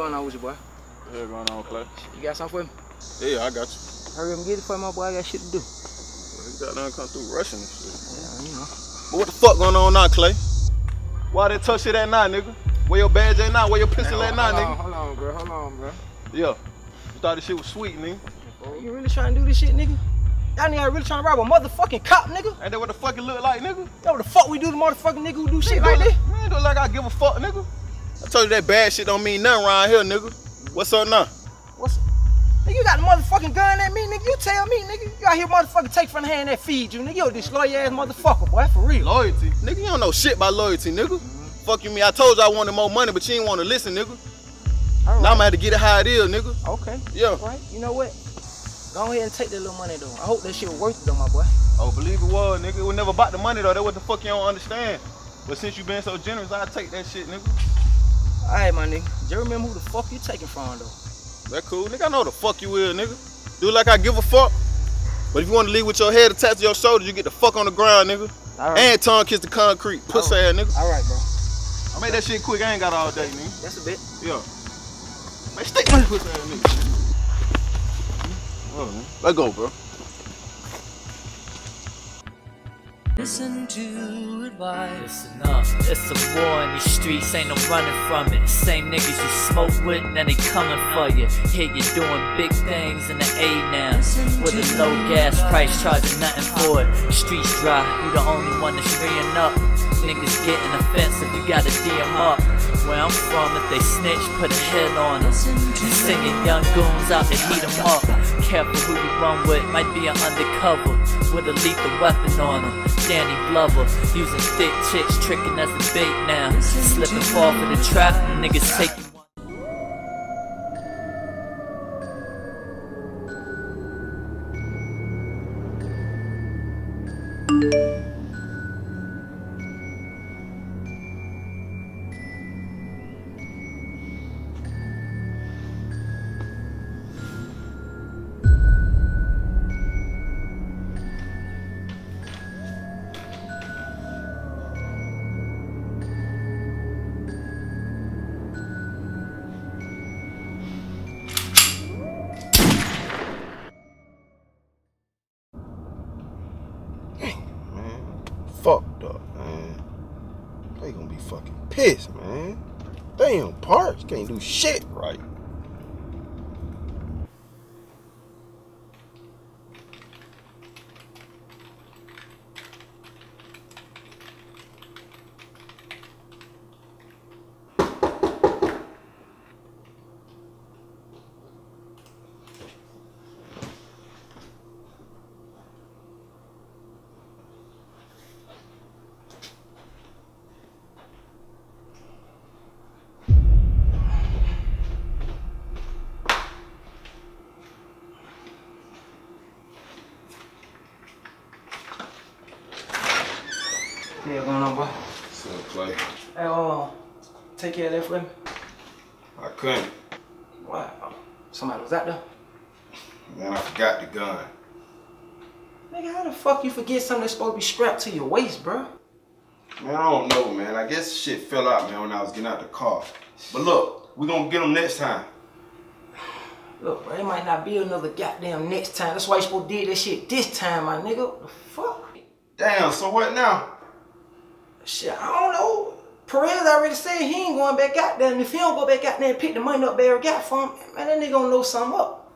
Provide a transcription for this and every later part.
going on with you, boy? What's going on, Clay? You got something for me? Yeah, I got you. Hurry up and get it for me, my boy. I got shit to do. Well, you got nothing come through rushing and shit. Yeah, you know. But what the fuck going on now, Clay? Why they touch shit at now, nigga? Where your badge at now? Where your pistol at now, nigga? Hold on, bro. Hold on, bro. Yeah. You thought this shit was sweet, nigga? You really trying to do this shit, nigga? Y'all nigga really trying to rob a motherfucking cop, nigga? Ain't that what the fuck it look like, nigga? Yo, what the fuck we do to motherfucking nigga who do shit Nigga, like this? Man, look like I give a fuck, nigga. I told you that bad shit don't mean nothing around here, nigga. What's up now? What's Nigga, you got a motherfucking gun at me, nigga. You tell me, nigga. You out here motherfucking take from the hand that feed you, nigga. You a disloyal ass motherfucker, boy, for real. Loyalty. Nigga, you don't know shit about loyalty, nigga. Fuck you, me. I told you I wanted more money, but you ain't want to listen, nigga. All right. Now I'm gonna have to get it how it is, nigga. Okay. Yeah. All right. You know what? Go ahead and take that little money, though. I hope that shit worth it, though, my boy. Oh, believe it was, nigga. It was never about the money, though. That what the fuck you don't understand. But since you been so generous, I'll take that shit, nigga. All right, my nigga. Just remember who the fuck you taking from, though. That cool. Nigga, I know the fuck you is, nigga. Do it like I give a fuck. But if you want to leave with your head attached to your shoulders, you get the fuck on the ground, nigga. All right. And tongue kiss the concrete. Pussy ass, nigga. All right, bro. I made that shit quick. I ain't got all day, nigga. That's a bit. Yeah. Man, stick my pussy ass, nigga. Oh, Let go, bro. Listen to advice. Listen up. It's a war in these streets, ain't no running from it. Same niggas you smoke with, now they coming for you. Here you doing big things in the A now. With a low gas price, charging nothing for it. Streets dry, you the only one that's freeing up. Niggas getting offensive, you gotta D 'em up. Where I'm from, if they snitch, put a hit on them. Singing young goons out to heat 'em up. Careful who you run with, might be an undercover with a lethal weapon on them. Danny Glover, using thick chicks, tricking as a bait now. Slip and fall for the trap, niggas take you. man. Pissed, man. Damn, parts can't do shit right. Yeah, going on, boy. So, Clay, Hey, uh, take care of that for me. I couldn't. Wow. Somebody was out there. Man, I forgot the gun. Nigga, how the fuck you forget something that's supposed to be strapped to your waist, bro? Man, I don't know, man. I guess shit fell out, man, when I was getting out the car. But look, we gonna get them next time. Look, bro, it might not be another goddamn next time. That's why you supposed to do that shit this time, my nigga. The fuck? Damn, so what now? Shit, I don't know. Perez already said he ain't going back out there. And if he don't go back out there and pick the money up Barry got from him, man, that nigga gonna know something up.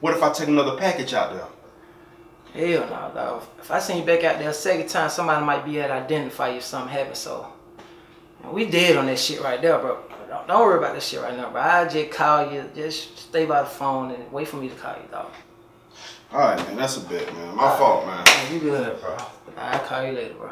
What if I take another package out there? Hell no, dog. If I seen you back out there a second time, somebody might be able to identify you if something happened. So, we dead on that shit right there, bro. Don't, don't worry about that shit right now, bro. I just call you. Just stay by the phone and wait for me to call you, dog. All right, man, that's a bit, man. My fault, man. Man, you good, bro. I'll call you later, bro.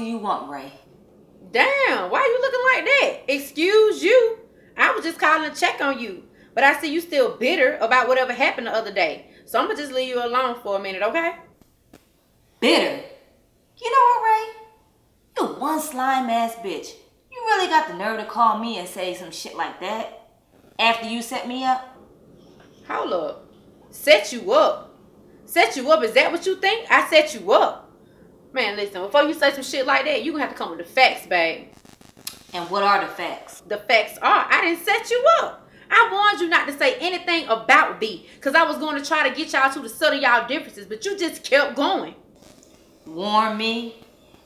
Do you want, Ray? Damn, why are you looking like that? Excuse you. I was just calling to check on you. But I see you still bitter about whatever happened the other day. So I'm gonna just leave you alone for a minute, okay? Bitter? You know what, Ray? You one slime ass bitch. You really got the nerve to call me and say some shit like that? After you set me up? Hold up. Set you up. Set you up. Is that what you think? I set you up. Man, listen, before you say some shit like that, you gonna have to come with the facts, babe. And what are the facts? The facts are I didn't set you up. I warned you not to say anything about B, because I was going to try to get y'all to the settle y'all differences, but you just kept going. Warn me?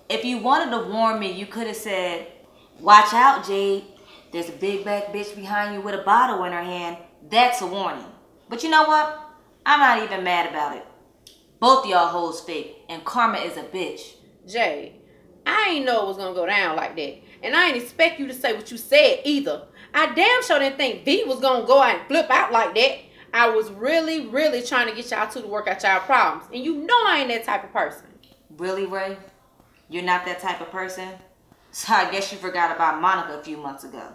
If you wanted to warn me, you could have said, Watch out, Jade. There's a big back bitch behind you with a bottle in her hand. That's a warning. But you know what? I'm not even mad about it. Both y'all hoes fake, and Karma is a bitch. Jay, I ain't know it was gonna go down like that. And I ain't expect you to say what you said either. I damn sure didn't think Vee was gonna go out and flip out like that. I was really, really trying to get y'all two to work out y'all problems. And you know I ain't that type of person. Really, Ray? You're not that type of person? So I guess you forgot about Monica a few months ago.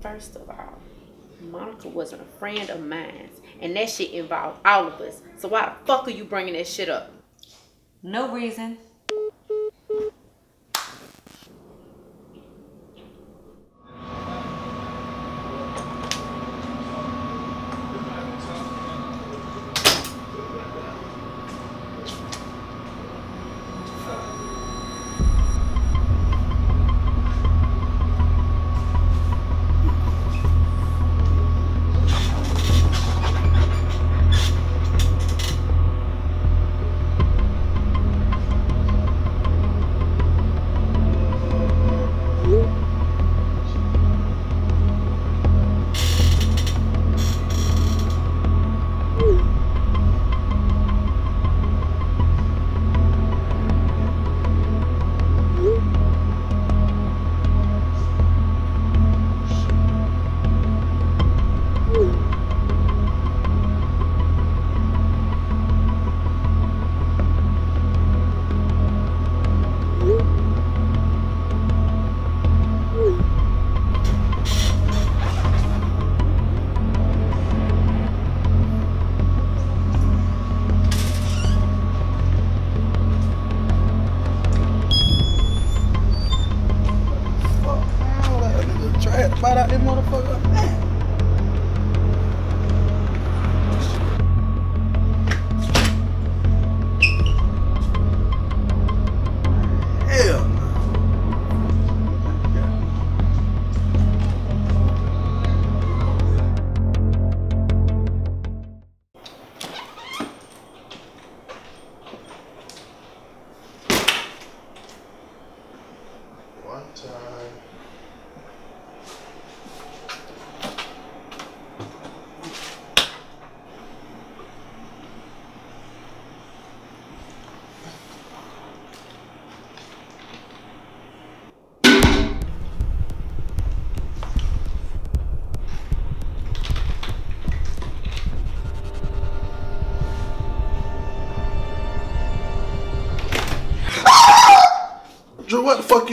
First of all, Monica wasn't a friend of mine. And that shit involved all of us. So why the fuck are you bringing that shit up? No reason.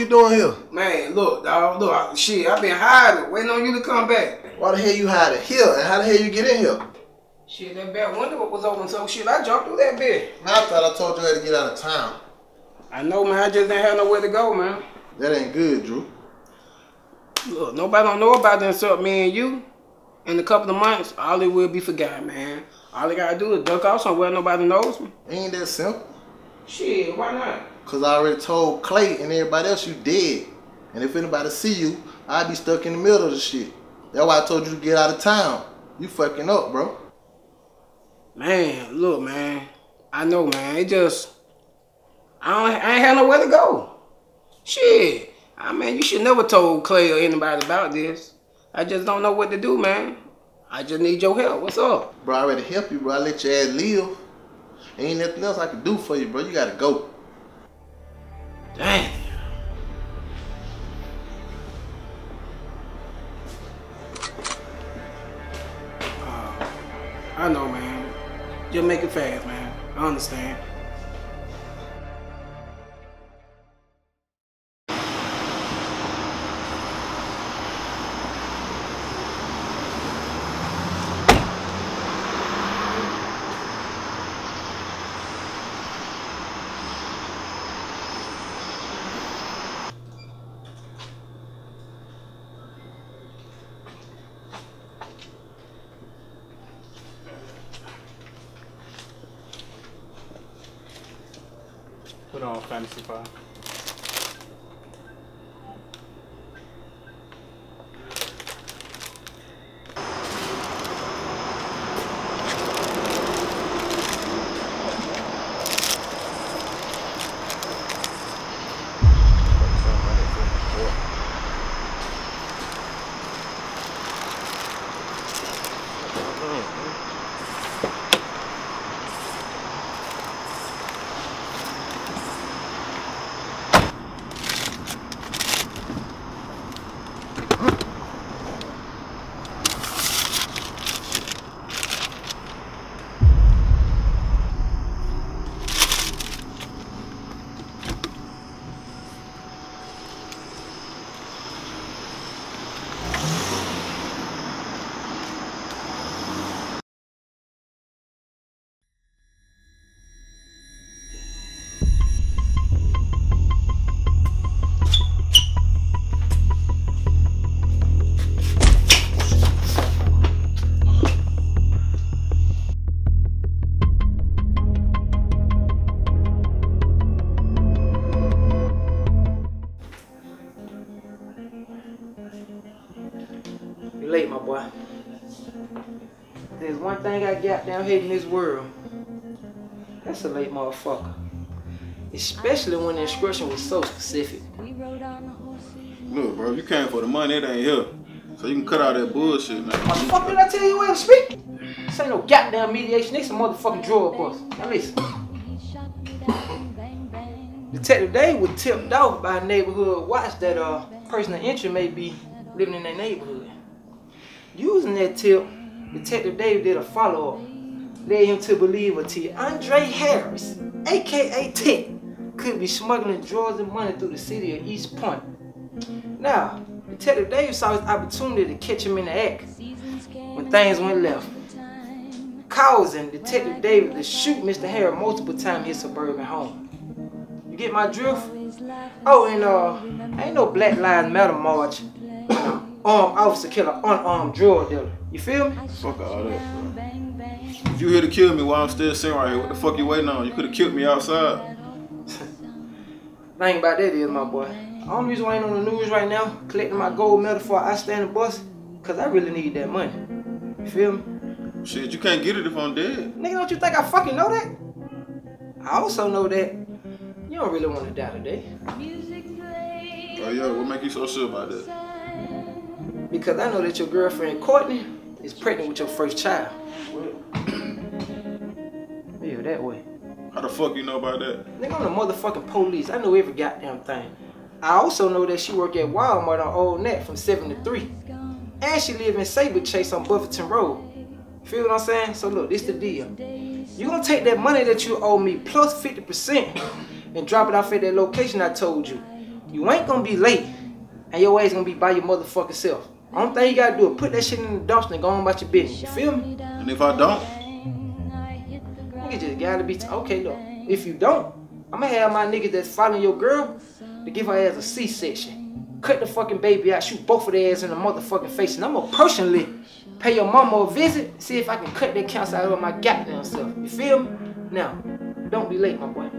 You doing here? Man, look, dog, look, I, shit, I've been hiding, waiting on you to come back. Why the hell you hiding here? And how the hell you get in here? Shit, that back window was open, so shit, I jumped through that bit. I thought I told you I had to get out of town. I know, man, I just didn't have nowhere to go, man. That ain't good, Drew. Look, nobody don't know about this except me and you. In a couple of months, all it will be forgotten, man. All they gotta do is duck off somewhere nobody knows me. Ain't that simple? Shit, why not? Cause I already told Clay and everybody else you dead. And if anybody see you, I'd be stuck in the middle of the shit. That's why I told you to get out of town. You fucking up, bro. Man, look, man. I know, man. It just I don't I ain't have nowhere to go. Shit. I mean, you should never told Clay or anybody about this. I just don't know what to do, man. I just need your help. What's up? Bro, I already help you, bro. I let your ass live. Ain't nothing else I can do for you, bro. You gotta go. Damn. Uh, I know, man. Just make it fast, man. I understand. Thing I got down here in this world. That's a late motherfucker. Especially when the instruction was so specific. Look, bro, if you came for the money, it ain't here. So you can cut out that bullshit, man. What the fuck did I tell you where to speak? This ain't no goddamn mediation. This a motherfucking drug bust. Now listen. Detective Dave was tipped off by a neighborhood watch that a person of interest may be living in their neighborhood. Using that tip, Detective Dave did a follow-up. Led him to believe a T. Andre Harris, aka TEK, could be smuggling drugs and money through the city of East Point. Now, Detective Dave saw his opportunity to catch him in the act when things went left, causing Detective David to shoot Mr. Harris multiple times in his suburban home. You get my drift? Oh, and uh, ain't no Black Lives Matter march. Armed officer kill an unarmed drug dealer. You feel me? Fuck all that, bro. If you here to kill me while I'm still sitting right here, what the fuck you waiting on? You could have killed me outside. Thing about that is, my boy, the only reason why I ain't on the news right now, collecting my gold medal for I stand the bus, cause I really need that money. You feel me? Shit, you can't get it if I'm dead. Nigga, don't you think I fucking know that? I also know that you don't really want to die today. Oh, yeah, what make you so sure about that? Because I know that your girlfriend Courtney is pregnant with your first child. That way. How the fuck you know about that? Nigga, I'm the motherfucking police. I know every goddamn thing. I also know that she work at Walmart on Old Nat from 7 to 3. And she live in Sabre Chase on Buffington Road. Feel what I'm saying? So look, this the deal. You gonna take that money that you owe me plus 50% and drop it off at that location I told you. You ain't gonna be late. And your ass gonna be by your motherfucking self. Only thing you gotta do is put that shit in the dumpster and go on about your business. You feel me? And if I don't, Just gotta be okay. Look, if you don't, I'ma have my niggas that's following your girl to give her ass a C-section. Cut the fucking baby out, shoot both of their ass in the motherfucking face, and I'ma personally pay your mama a visit, see if I can cut that cancer out of my goddamn self. You feel me? Now, don't be late, my boy.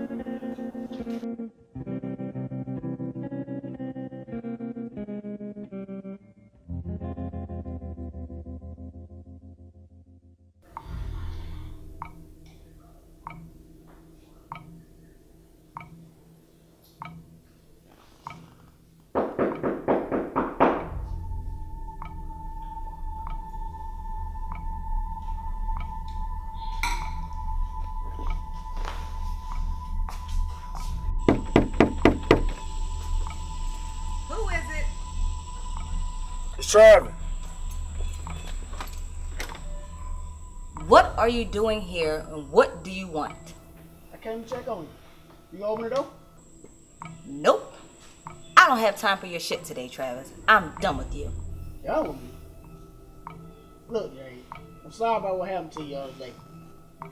It's What are you doing here and what do you want? I came to check on you. You gonna open the door? Nope. I don't have time for your shit today, Travis. I'm done with you. Yeah, I will be. Look, Jay, I'm sorry about what happened to you the other day.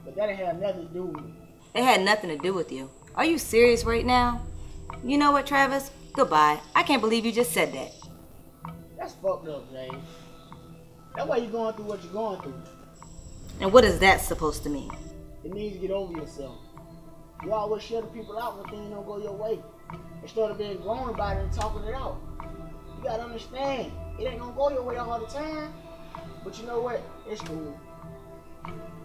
But that ain't had nothing to do with me. It had nothing to do with you. Are you serious right now? You know what, Travis? Goodbye. I can't believe you just said that. That's fucked up, Jay. That's why you're going through what you're going through. And what is that supposed to mean? It means get over yourself. You always shut the people out when things don't go your way. Instead of being grown about it and talking it out. You gotta understand, it ain't gonna go your way all the time. But you know what? It's cool.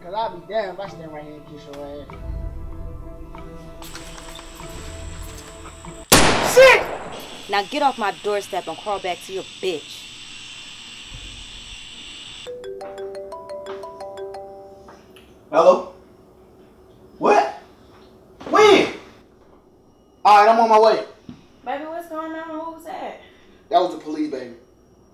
Cause I'll be damned if I stand right here and kiss your ass. Now get off my doorstep and crawl back to your bitch. Hello? What? When? Alright, I'm on my way. Baby, what's going on? Who was that? That was the police, baby.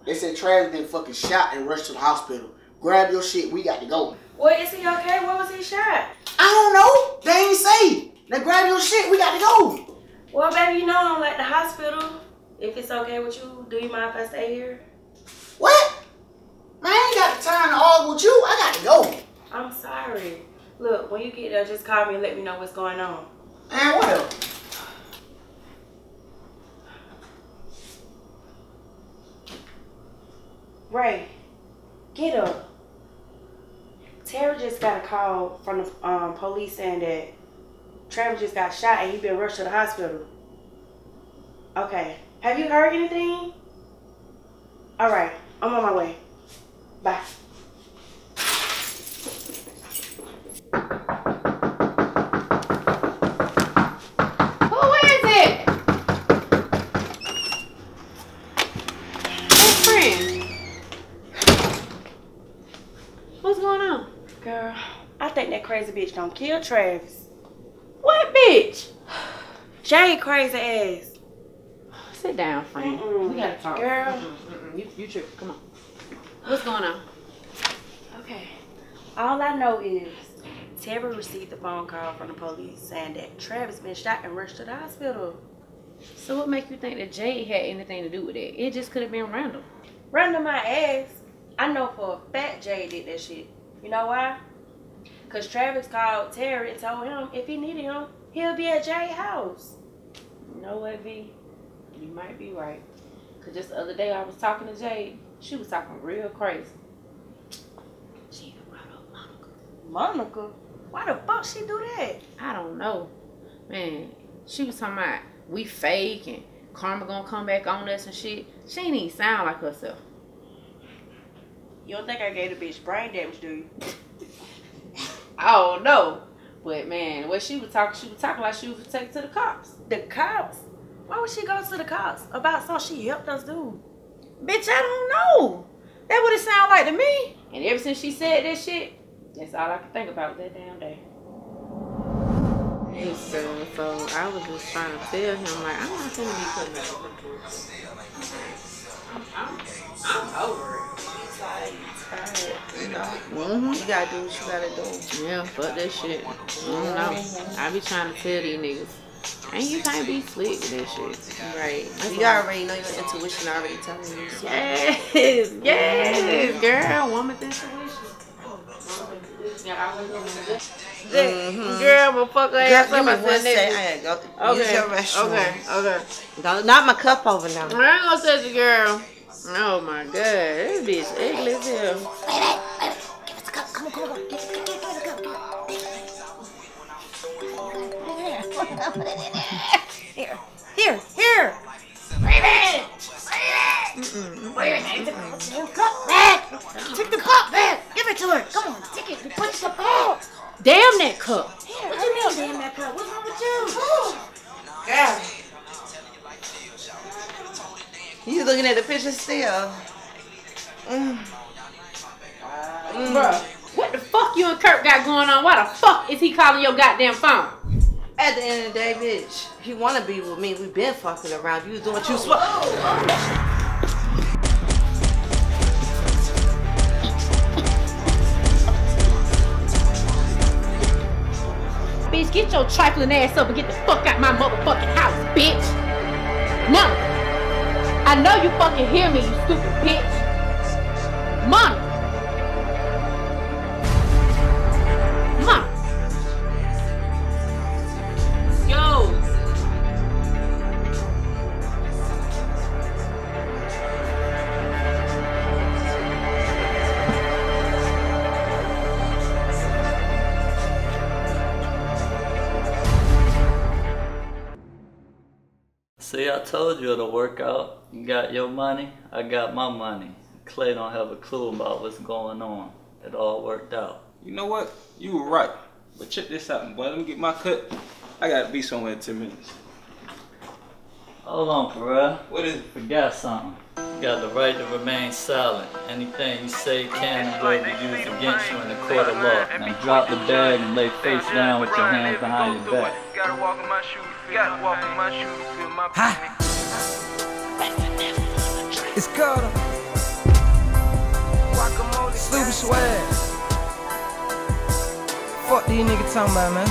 They said Travis been fucking shot and rushed to the hospital. Grab your shit, we got to go. Well, is he okay? Where was he shot? I don't know. They ain't say. Now grab your shit, we got to go. Well, baby, you know I'm at the hospital. If it's okay with you, do you mind if I stay here? What? Man, I ain't got the time to argue with you. I got to go. I'm sorry. Look, when you get there, just call me and let me know what's going on. Man, whatever. Ray, get up. Terry just got a call from the um, police saying that Travis just got shot and he been rushed to the hospital. Okay. Have you heard anything? All right. I'm on my way. Bye. Who is it? Hey, friend. What's going on? Girl, I think that crazy bitch don't kill Travis. What bitch? Jay crazy ass. Sit down, friend. Mm-mm. We gotta talk. Girl. Mm-mm. You, you trip. Come on. What's going on? Okay. All I know is Terry received a phone call from the police saying that Travis been shot and rushed to the hospital. So what make you think that Jade had anything to do with it? It just could have been random. Random my ass. I know for a fact Jay did that shit. You know why? Cause Travis called Terry and told him if he needed him, he'll be at Jay's house. You know what, Vee? You might be right. Cause just the other day I was talking to Jade. She was talking real crazy. She even brought up Monica. Monica? Why the fuck she do that? I don't know. Man, she was talking about we fake and karma gonna come back on us and shit. She ain't even sound like herself. You don't think I gave the bitch brain damage, do you? Oh no. But man, what she was talking, she was talking like she was taken to the cops. The cops? Why would she go to the cops about something she helped us do? Bitch, I don't know. That what it sound like to me. And ever since she said that shit, that's all I could think about that damn day. Hey, sir. So I was just trying to tell him, like, I'm not gonna be putting up with I'm, I'm over it. You know, you gotta do what you gotta do. Yeah, fuck that shit. I don't know. I be trying to tell these niggas. And you can't be slick with that shit. Right. You already know your intuition already telling you. So. Yes, yes, girl, woman's intuition. Mhm. Girl, but fuck her Girl, ass give up. me I one said sec. nigga. I gotta go use Okay, your restroom. okay, okay. Don't knock my cup over now. I ain't gonna touch you, girl. Oh my god, this bitch ugly as hell. Here, here, here. Take the cup back. Give it to her. Come on, take it. Put the cup. Damn that cup. What you mean, damn that cup? What's wrong with you? Girl. You looking at the picture still? Mm. Bruh, what the fuck you and Kurt got going on? Why the fuck is he calling your goddamn phone? At the end of the day, bitch, he wanna be with me. We been fucking around. You was doing what you supposed. Bitch, get your trifling ass up and get the fuck out my motherfucking house, bitch. No. I know you fucking hear me, you stupid bitch. Monica. Told you it'll work out. You got your money, I got my money. Clay don't have a clue about what's going on. It all worked out. You know what? You were right. But check this out, boy. Let me get my cut. I gotta be somewhere in 10 minutes. Hold on, Pharrell. What is it? Forgot something. You got the right to remain silent. Anything you say can and will be used against you in the court of law. Now drop the bag and lay face down with your hands behind your back. Gotta walk in my shoes, gotta walk in my shoes, feel my! It's Carter. Super swag. Fuck these niggas talking about, man.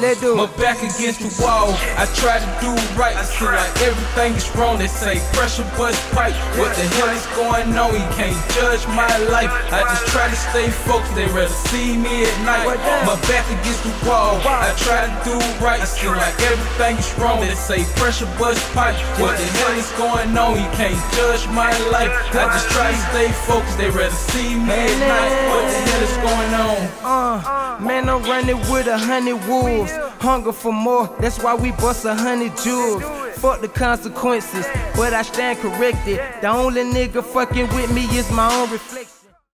Let's do My back against the wall. I try to do right. I feel like everything is wrong. They say pressure bust pipe. What the hell is going on? You can't judge my life. I just try to stay focused. They rather see me at night. My back against the wall. I try to do right. I feel like everything is wrong. They say pressure bust pipe. What the hell is going on? You can't judge my life. I just try to stay focused. They rather see me at night. What the hell is going on? Uh, man, I'm running with a hundred wolves. Hunger for more, that's why we bust a hundred jewels. Fuck the consequences, but I stand corrected. The only nigga fucking with me is my own reflection.